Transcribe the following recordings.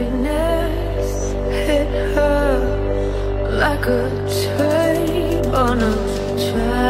happiness hit her like a train on a track.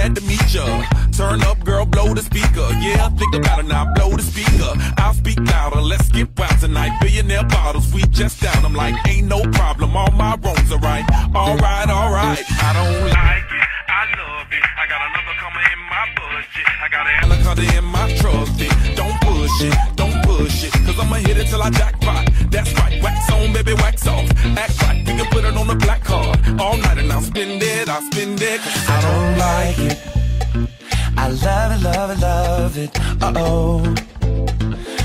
Glad to meet ya. Turn up, girl, blow the speaker. Yeah, think about it now, blow the speaker. I'll speak louder, let's get wild tonight. Billionaire bottles, we just down. I'm like, ain't no problem, all my wrongs are right. Alright, alright. I don't like it, I love it. I got another coming in my budget. I got an anaconda in my trusty. Don't push it, don't push it. Cause I'ma hit it till I jackpot. That's right, wax on, baby, wax off. Act right, it, I'll spend it. I don't like it. I love it, love it, love it. Uh oh.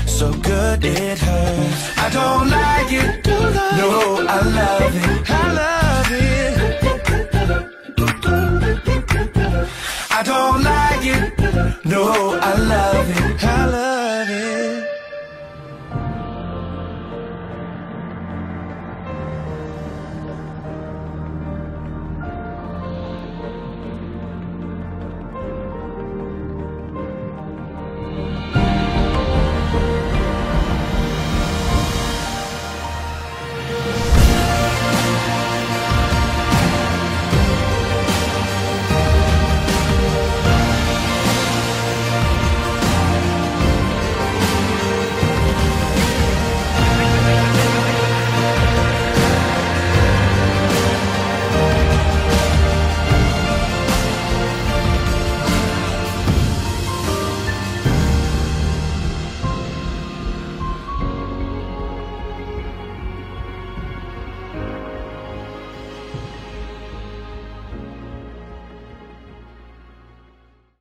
So good it hurts. I don't like it. No, I love it. I love it. I don't like it. No, I love it. I love